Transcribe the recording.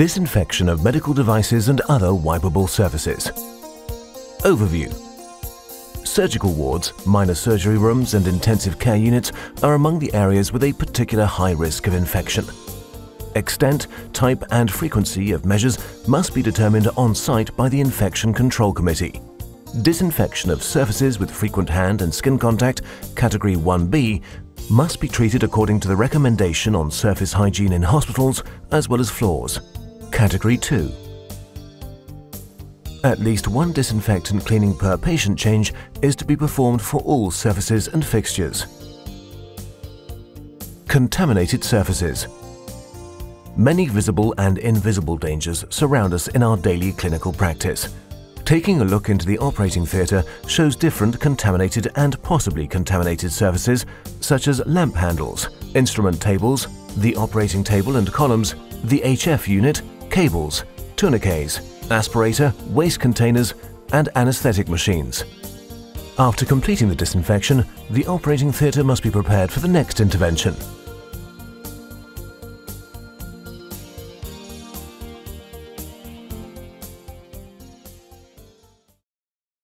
Disinfection of medical devices and other wipeable surfaces. Overview. Surgical wards, minor surgery rooms and intensive care units are among the areas with a particular high risk of infection. Extent, type and frequency of measures must be determined on-site by the Infection Control Committee. Disinfection of surfaces with frequent hand and skin contact, Category 1B, must be treated according to the recommendation on surface hygiene in hospitals as well as floors. Category 2. At least one disinfectant cleaning per patient change is to be performed for all surfaces and fixtures. Contaminated surfaces. Many visible and invisible dangers surround us in our daily clinical practice. Taking a look into the operating theatre shows different contaminated and possibly contaminated surfaces such as lamp handles, instrument tables, the operating table and columns, the HF unit, cables, tourniquets, aspirator, waste containers and anaesthetic machines. After completing the disinfection, the operating theatre must be prepared for the next intervention,